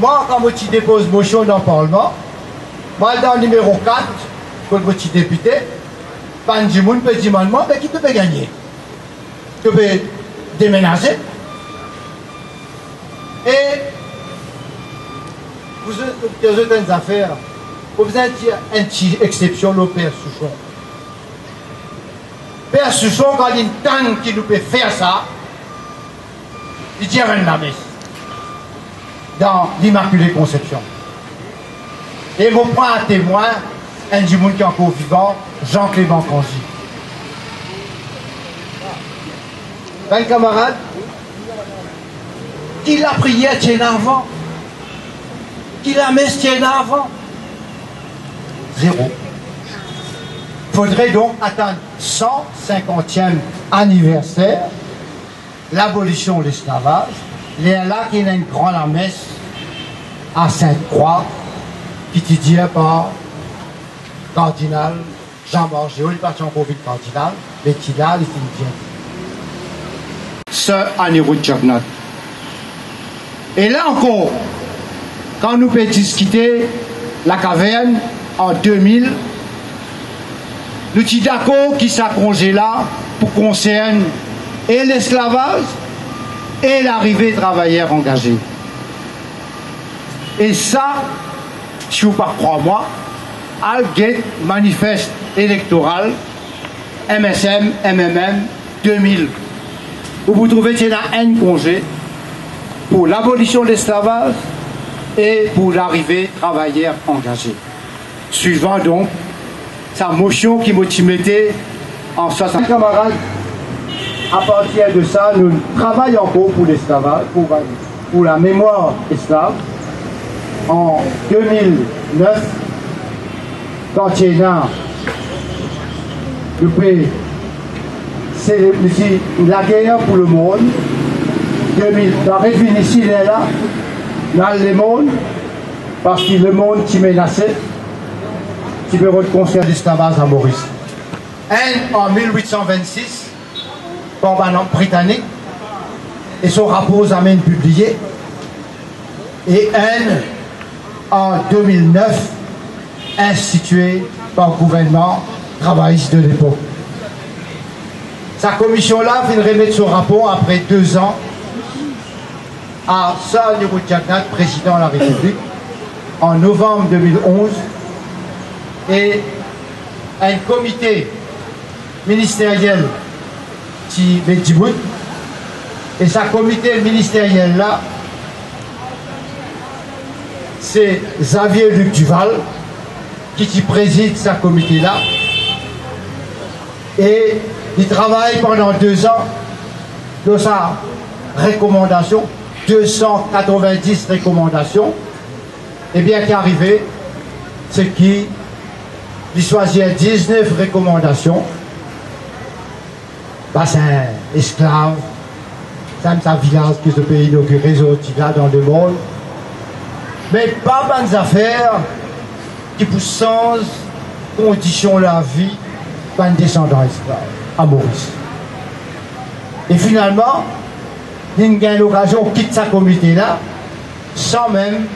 moi, quand je dépose motion dans le Parlement, moi, dans le numéro 4, pour le petit député, pas de monde peut dire mais qui peut gagner? Tu peux déménager? Et vous avez des affaires, vous avez une petite exception, le Père Souchon. Père Souchon, quand il temps qui nous peut faire ça, il dit à la messe dans l'Immaculée Conception. Et mon point à témoin, un du monde qui est encore vivant, Jean-Clément Congy. Ben camarade, qui la prière tient avant, qui la messe tient avant, zéro. Faudrait donc attendre 150e anniversaire, l'abolition de l'esclavage, a là qu'il y a une grande messe à Sainte-Croix, dit par cardinal Jean-Marc Géo, il parti encore vite cardinal, mais qui là, il bien. Ce Anirudh Et là encore, quand nous pouvons discuter la caverne en 2000, nous sommes d'accord qui s'accrogeait là pour concerner et l'esclavage et l'arrivée travailleurs engagés. Et ça, si vous ne croyez moi, Algate Manifeste électoral MSM, MMM 2000, où vous trouvez qu'il y a un congé pour l'abolition de l'esclavage et pour l'arrivée de travailleurs engagés. Suivant donc sa motion qui mettait en 60 camarades à partir de ça, nous travaillons pour l'esclavage, pour, pour, la mémoire esclave. En 2009, quand il y a c'est la guerre pour le monde. 2000, la ici, est là, dans le monde, parce que le monde qui menacé, qui veut reconstruire l'esclavage à Maurice. Un en 1826, homme britannique et son rapport amène publié et un en 2009 institué par le gouvernement travailliste de l'époque. Sa commission-là vient remettre son rapport après deux ans à Sani Roudiagat, président de la République, en novembre 2011, et un comité ministériel qui Et sa comité ministériel là, c'est Xavier Luc Duval qui, préside sa comité là. Et il travaille pendant deux ans de sa recommandation, 290 recommandations. Et bien qu'arrivé, c'est qui il choisit 19 recommandations bah, c'est un esclave, c'est un village qui se peut inaugurer là dans le monde. Mais pas bonnes affaires qui poussent sans condition la vie d'un descendant esclave à Maurice. Et finalement, il y a une occasion quitte sa communauté là, sans même